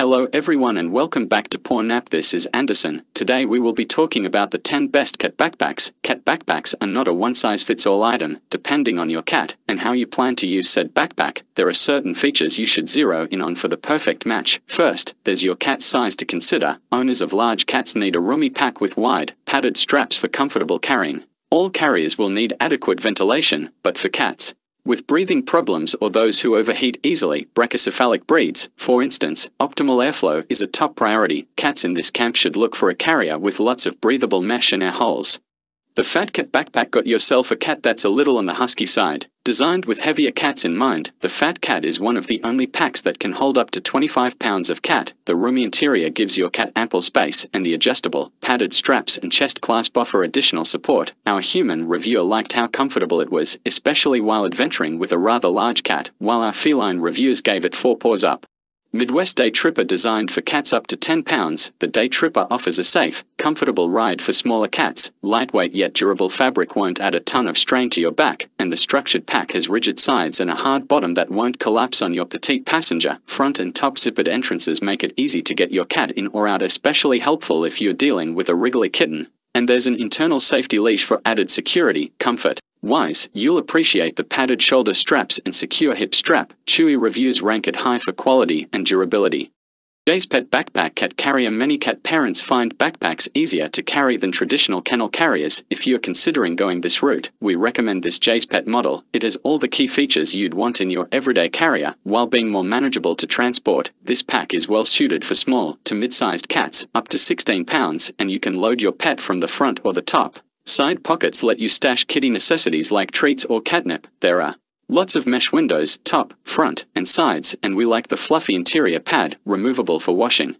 Hello everyone and welcome back to Paw Nap. This is Anderson. Today we will be talking about the 10 best cat backpacks. Cat backpacks are not a one-size-fits-all item, depending on your cat and how you plan to use said backpack. There are certain features you should zero in on for the perfect match. First, there's your cat's size to consider. Owners of large cats need a roomy pack with wide, padded straps for comfortable carrying. All carriers will need adequate ventilation, but for cats, with breathing problems or those who overheat easily, brachycephalic breeds, for instance, optimal airflow is a top priority. Cats in this camp should look for a carrier with lots of breathable mesh and air holes. The Fat Cat Backpack got yourself a cat that's a little on the husky side. Designed with heavier cats in mind, the Fat Cat is one of the only packs that can hold up to 25 pounds of cat. The roomy interior gives your cat ample space, and the adjustable, padded straps and chest clasp offer additional support. Our human reviewer liked how comfortable it was, especially while adventuring with a rather large cat, while our feline reviewers gave it four paws up. Midwest Day Tripper designed for cats up to 10 pounds, the Day Tripper offers a safe, comfortable ride for smaller cats. Lightweight yet durable fabric won't add a ton of strain to your back, and the structured pack has rigid sides and a hard bottom that won't collapse on your petite passenger. Front and top zippered entrances make it easy to get your cat in or out, especially helpful if you're dealing with a wriggly kitten. And there's an internal safety leash for added security, comfort, Wise, you'll appreciate the padded shoulder straps and secure hip strap. Chewy reviews rank it high for quality and durability. JesPet Backpack Cat Carrier Many cat parents find backpacks easier to carry than traditional kennel carriers. If you're considering going this route, we recommend this JesPet model. It has all the key features you'd want in your everyday carrier, while being more manageable to transport. This pack is well suited for small to mid-sized cats, up to 16 pounds, and you can load your pet from the front or the top. Side pockets let you stash kitty necessities like treats or catnip. There are lots of mesh windows, top, front, and sides, and we like the fluffy interior pad, removable for washing.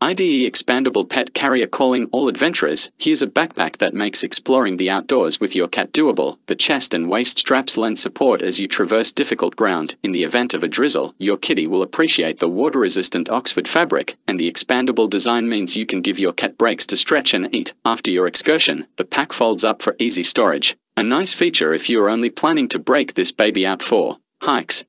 IDEE Expandable Pet Carrier Calling all adventurers, here's a backpack that makes exploring the outdoors with your cat doable. The chest and waist straps lend support as you traverse difficult ground. In the event of a drizzle, your kitty will appreciate the water-resistant Oxford fabric, and the expandable design means you can give your cat breaks to stretch and eat. After your excursion, the pack folds up for easy storage. A nice feature if you are only planning to break this baby out for hikes,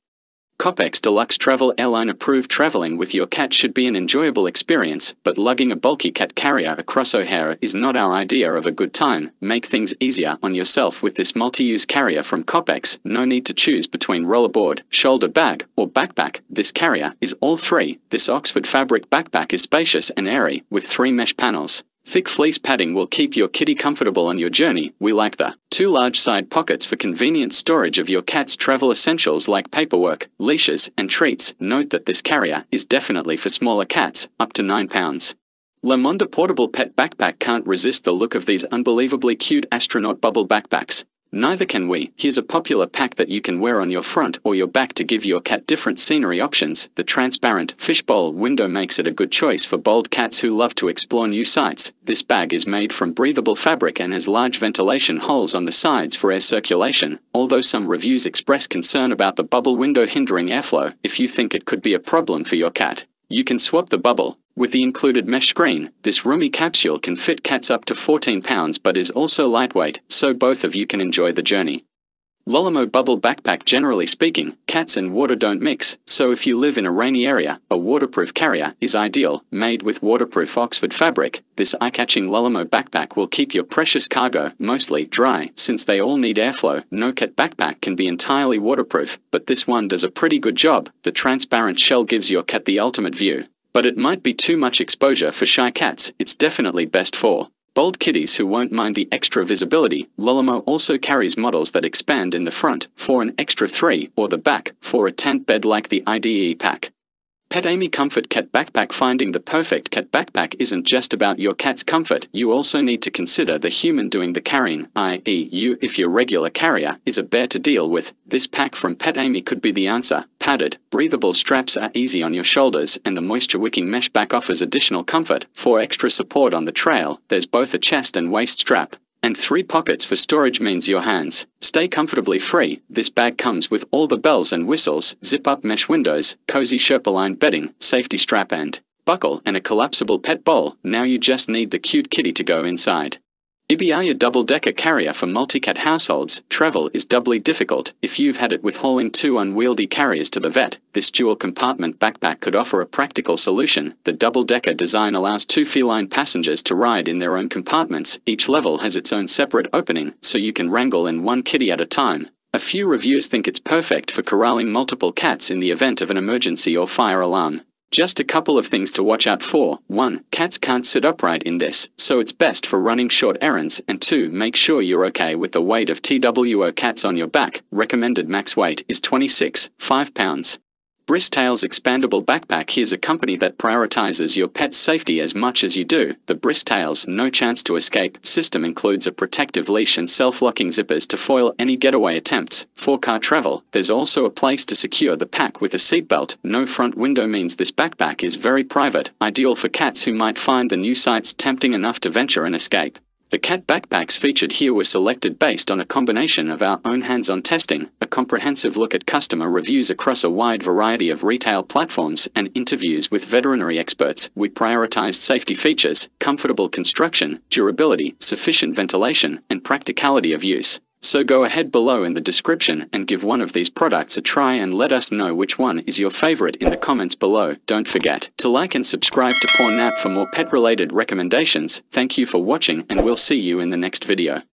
Kopeks Deluxe Travel Airline approved traveling with your cat should be an enjoyable experience, but lugging a bulky cat carrier across O'Hare is not our idea of a good time. Make things easier on yourself with this multi-use carrier from Kopeks. No need to choose between rollerboard, shoulder bag, or backpack. This carrier is all three. This Oxford fabric backpack is spacious and airy, with three mesh panels. Thick fleece padding will keep your kitty comfortable on your journey. We like the two large side pockets for convenient storage of your cat's travel essentials like paperwork, leashes, and treats. Note that this carrier is definitely for smaller cats, up to 9 pounds. LEMONDA Portable Pet Backpack can't resist the look of these unbelievably cute astronaut bubble backpacks. Neither can we. Here's a popular pack that you can wear on your front or your back to give your cat different scenery options. The transparent fishbowl window makes it a good choice for bold cats who love to explore new sights. This bag is made from breathable fabric and has large ventilation holes on the sides for air circulation. Although some reviews express concern about the bubble window hindering airflow, if you think it could be a problem for your cat, you can swap the bubble. With the included mesh screen, this roomy capsule can fit cats up to 14 pounds but is also lightweight, so both of you can enjoy the journey. Lollimeow Bubble Backpack Generally speaking, cats and water don't mix, so if you live in a rainy area, a waterproof carrier is ideal. Made with waterproof Oxford fabric, this eye-catching Lollimeow backpack will keep your precious cargo mostly dry, since they all need airflow. No cat backpack can be entirely waterproof, but this one does a pretty good job. The transparent shell gives your cat the ultimate view. But it might be too much exposure for shy cats, it's definitely best for Bold kitties who won't mind the extra visibility, Lollimeow also carries models that expand in the front for an extra 3 or the back for a tent bed like the IDEE pack. PetAmi Comfort Cat Backpack Finding the perfect cat backpack isn't just about your cat's comfort, you also need to consider the human doing the carrying, i.e., you if your regular carrier is a bear to deal with. This pack from PetAmi could be the answer. Padded, breathable straps are easy on your shoulders, and the moisture wicking mesh back offers additional comfort. For extra support on the trail, there's both a chest and waist strap. And three pockets for storage means your hands stay comfortably free. This bag comes with all the bells and whistles, zip-up mesh windows, cozy Sherpa-lined bedding, safety strap and buckle, and a collapsible pet bowl. Now you just need the cute kitty to go inside. Ibiyaya double-decker carrier for multi-cat households. Travel is doubly difficult if you've had it with hauling two unwieldy carriers to the vet. This dual-compartment backpack could offer a practical solution. The double-decker design allows two feline passengers to ride in their own compartments. Each level has its own separate opening, so you can wrangle in one kitty at a time. A few reviewers think it's perfect for corralling multiple cats in the event of an emergency or fire alarm. Just a couple of things to watch out for. 1. Cats can't sit upright in this, so it's best for running short errands. And 2. Make sure you're okay with the weight of TWO cats on your back. Recommended max weight is 26, 5 pounds. BriskTails Expandable Backpack is a company that prioritizes your pet's safety as much as you do. The BriskTails No Chance to Escape system includes a protective leash and self-locking zippers to foil any getaway attempts. For car travel, there's also a place to secure the pack with a seatbelt. No front window means this backpack is very private, ideal for cats who might find the new sights tempting enough to venture and escape. The cat backpacks featured here were selected based on a combination of our own hands-on testing, a comprehensive look at customer reviews across a wide variety of retail platforms, and interviews with veterinary experts. We prioritized safety features, comfortable construction, durability, sufficient ventilation, and practicality of use. So go ahead below in the description and give one of these products a try and let us know which one is your favorite in the comments below. Don't forget to like and subscribe to Paw Nap for more pet related recommendations. Thank you for watching and we'll see you in the next video.